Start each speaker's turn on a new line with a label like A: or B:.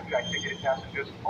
A: Amtrak ticketed passengers only.